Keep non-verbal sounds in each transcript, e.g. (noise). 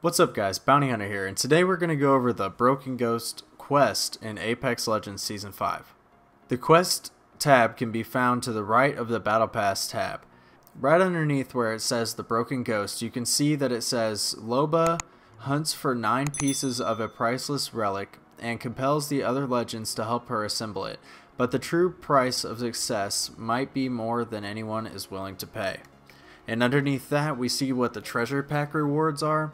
What's up guys, Bounty Hunter here, and today we're going to go over the Broken Ghost quest in Apex Legends Season 5. The quest tab can be found to the right of the Battle Pass tab. Right underneath where it says the Broken Ghost, you can see that it says Loba hunts for 9 pieces of a priceless relic and compels the other legends to help her assemble it, but the true price of success might be more than anyone is willing to pay. And underneath that, we see what the treasure pack rewards are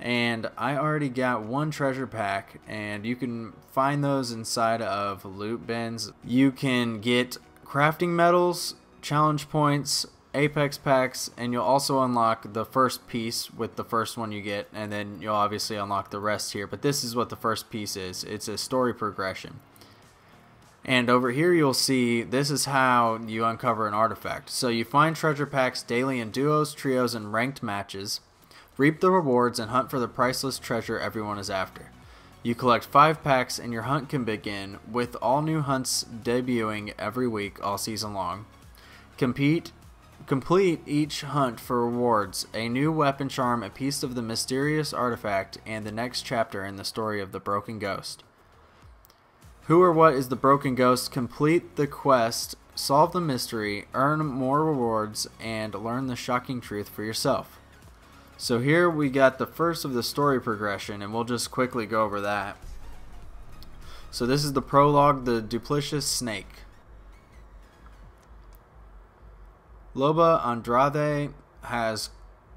and I already got one treasure pack and you can find those inside of loot bins. You can get crafting medals, challenge points, apex packs, and you'll also unlock the first piece with the first one you get and then you'll obviously unlock the rest here. But this is what the first piece is. It's a story progression. And over here you'll see this is how you uncover an artifact. So you find treasure packs daily in duos, trios, and ranked matches. Reap the rewards and hunt for the priceless treasure everyone is after. You collect 5 packs and your hunt can begin, with all new hunts debuting every week all season long. Compete Complete each hunt for rewards, a new weapon charm, a piece of the mysterious artifact, and the next chapter in the story of the Broken Ghost. Who or what is the Broken Ghost? Complete the quest, solve the mystery, earn more rewards, and learn the shocking truth for yourself. So here we got the first of the story progression, and we'll just quickly go over that. So this is the prologue, the Duplicitous Snake. Loba Andrade has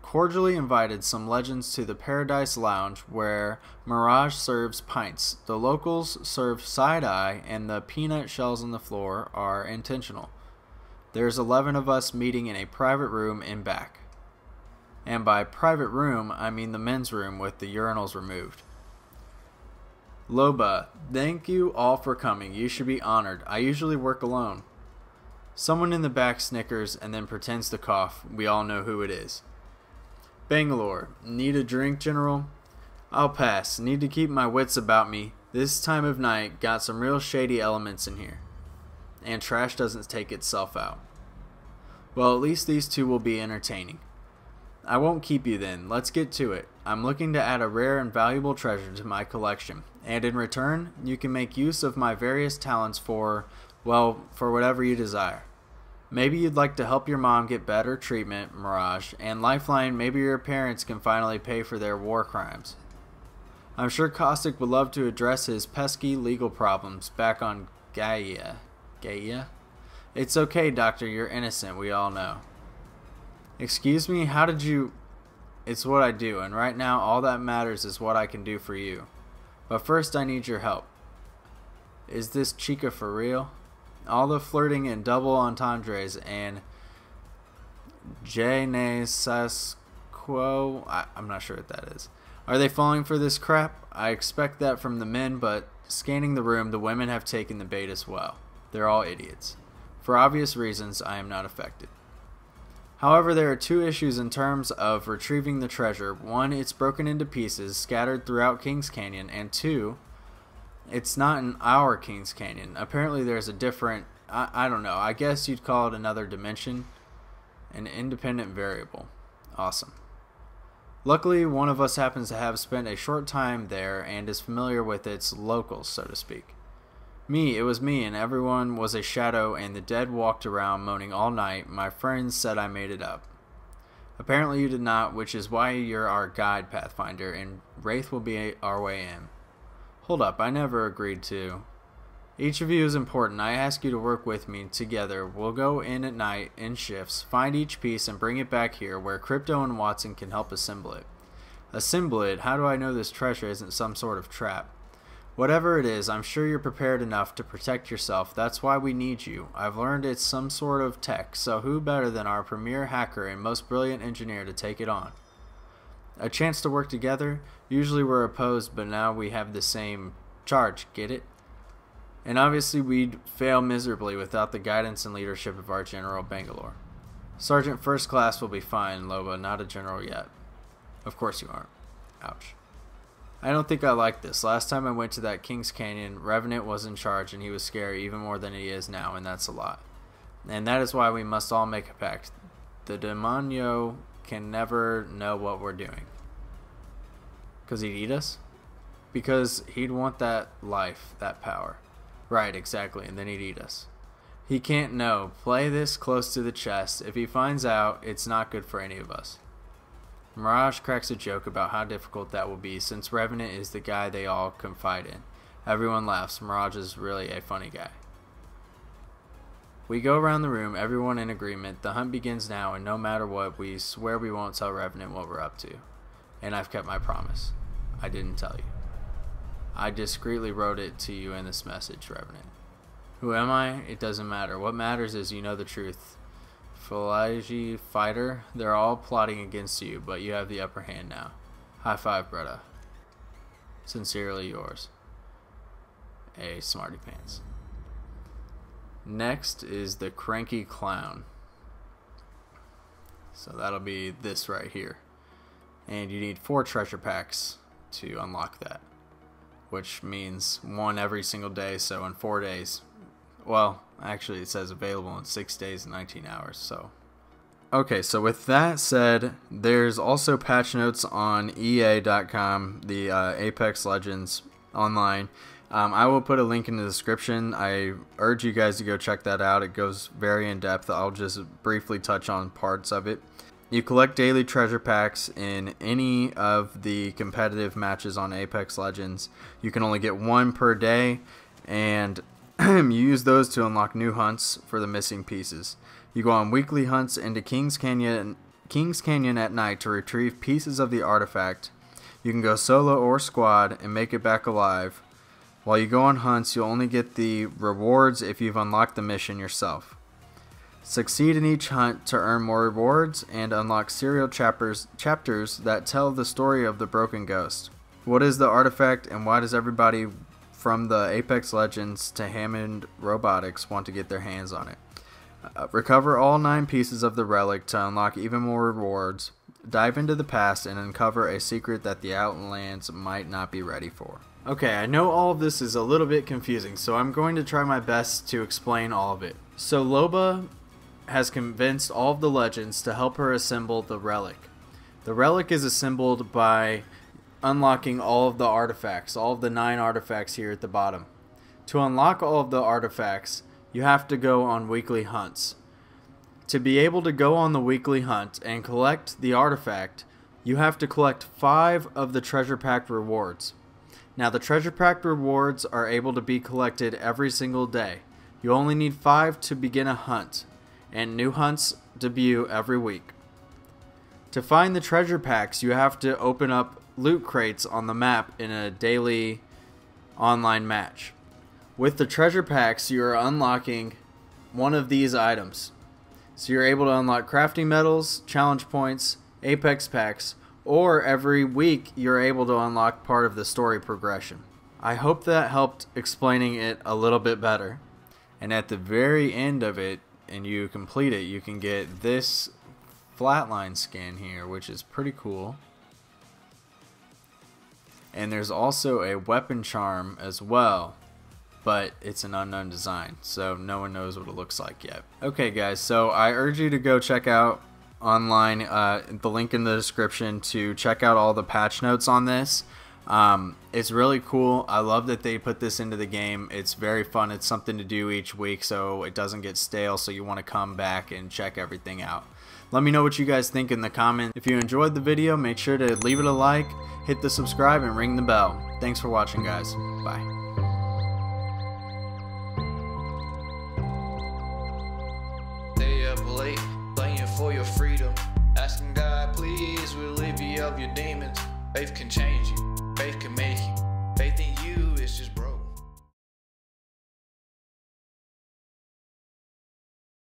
cordially invited some legends to the Paradise Lounge where Mirage serves pints. The locals serve side-eye and the peanut shells on the floor are intentional. There's 11 of us meeting in a private room in back. And by private room, I mean the men's room with the urinals removed. Loba, thank you all for coming. You should be honored. I usually work alone. Someone in the back snickers and then pretends to cough. We all know who it is. Bangalore, need a drink, General? I'll pass. Need to keep my wits about me. This time of night got some real shady elements in here. And trash doesn't take itself out. Well, at least these two will be entertaining. I won't keep you then. Let's get to it. I'm looking to add a rare and valuable treasure to my collection, and in return, you can make use of my various talents for, well, for whatever you desire. Maybe you'd like to help your mom get better treatment, Mirage, and Lifeline, maybe your parents can finally pay for their war crimes. I'm sure Caustic would love to address his pesky legal problems back on Gaia. Gaia? It's okay, Doctor, you're innocent, we all know. Excuse me, how did you... It's what I do, and right now all that matters is what I can do for you. But first I need your help. Is this Chica for real? All the flirting and double entendres and je ne sais quoi, I, I'm not sure what that is. Are they falling for this crap? I expect that from the men, but scanning the room, the women have taken the bait as well. They're all idiots. For obvious reasons, I am not affected. However, there are two issues in terms of retrieving the treasure. One, it's broken into pieces, scattered throughout Kings Canyon, and two, it's not in our Kings Canyon. Apparently there's a different, I, I don't know, I guess you'd call it another dimension, an independent variable. Awesome. Luckily, one of us happens to have spent a short time there and is familiar with its locals, so to speak. Me, it was me, and everyone was a shadow, and the dead walked around moaning all night. My friends said I made it up. Apparently you did not, which is why you're our guide, Pathfinder, and Wraith will be our way in. Hold up, I never agreed to. Each of you is important. I ask you to work with me together. We'll go in at night in shifts, find each piece, and bring it back here where Crypto and Wattson can help assemble it. Assemble it? How do I know this treasure isn't some sort of trap? Whatever it is, I'm sure you're prepared enough to protect yourself. That's why we need you. I've learned it's some sort of tech, so who better than our premier hacker and most brilliant engineer to take it on? A chance to work together? Usually we're opposed, but now we have the same charge, get it? And obviously we'd fail miserably without the guidance and leadership of our General Bangalore. Sergeant First Class will be fine, Loba, not a general yet. Of course you aren't. Ouch. I don't think I like this. Last time I went to that Kings Canyon, Revenant was in charge and he was scary even more than he is now, and that's a lot. And that is why we must all make a pact. The demonio can never know what we're doing. Because he'd eat us? Because he'd want that life, that power. Right, exactly, and then he'd eat us. He can't know. Play this close to the chest. If he finds out, it's not good for any of us. Mirage cracks a joke about how difficult that will be since Revenant is the guy they all confide in. Everyone laughs. Mirage is really a funny guy. We go around the room, everyone in agreement. The hunt begins now, and no matter what, we swear we won't tell Revenant what we're up to. And I've kept my promise. I didn't tell you. I discreetly wrote it to you in this message, Revenant. Who am I? It doesn't matter. What matters is you know the truth. Falagi fighter, they're all plotting against you, but you have the upper hand now. High five, Bretta. Sincerely yours. A smarty pants. Next is the cranky clown. So that'll be this right here. And you need four treasure packs to unlock that. Which means one every single day, so in four days. Well, Actually, it says available in 6 days and 19 hours, so. Okay, so with that said, there's also patch notes on EA.com, the uh, Apex Legends online. Um, I will put a link in the description. I urge you guys to go check that out. It goes very in depth. I'll just briefly touch on parts of it. You collect daily treasure packs in any of the competitive matches on Apex Legends. You can only get one per day, and (clears throat) you use those to unlock new hunts for the missing pieces. You go on weekly hunts into Kings Canyon, Kings Canyon at night to retrieve pieces of the artifact. You can go solo or squad and make it back alive. While you go on hunts, you'll only get the rewards if you've unlocked the mission yourself. Succeed in each hunt to earn more rewards and unlock serial chapters, chapters that tell the story of the Broken Ghost. What is the artifact and why does everybody from the Apex Legends to Hammond Robotics want to get their hands on it. Uh, recover all nine pieces of the relic to unlock even more rewards. Dive into the past and uncover a secret that the Outlands might not be ready for. Okay, I know all of this is a little bit confusing, so I'm going to try my best to explain all of it. So Loba has convinced all of the legends to help her assemble the relic. The relic is assembled by unlocking all of the artifacts, all of the nine artifacts here at the bottom. To unlock all of the artifacts, you have to go on weekly hunts. To be able to go on the weekly hunt and collect the artifact, you have to collect five of the treasure pack rewards. Now, the treasure pack rewards are able to be collected every single day. You only need five to begin a hunt, and new hunts debut every week. To find the treasure packs, you have to open up loot crates on the map in a daily online match. With the treasure packs, you are unlocking one of these items. So you're able to unlock crafting medals, challenge points, apex packs, or every week you're able to unlock part of the story progression. I hope that helped explaining it a little bit better. And at the very end of it, and you complete it, you can get this flatline skin here, which is pretty cool. And there's also a weapon charm as well, but it's an unknown design, so no one knows what it looks like yet. Okay, guys, so I urge you to go check out online uh, the link in the description to check out all the patch notes on this. Um, it's really cool. I love that they put this into the game. It's very fun. It's something to do each week so it doesn't get stale, so you want to come back and check everything out. Let me know what you guys think in the comments. If you enjoyed the video, make sure to leave it a like, hit the subscribe, and ring the bell. Thanks for watching, guys. Bye. For your freedom. Asking God, please of your demons. Faith can change you, faith can make you.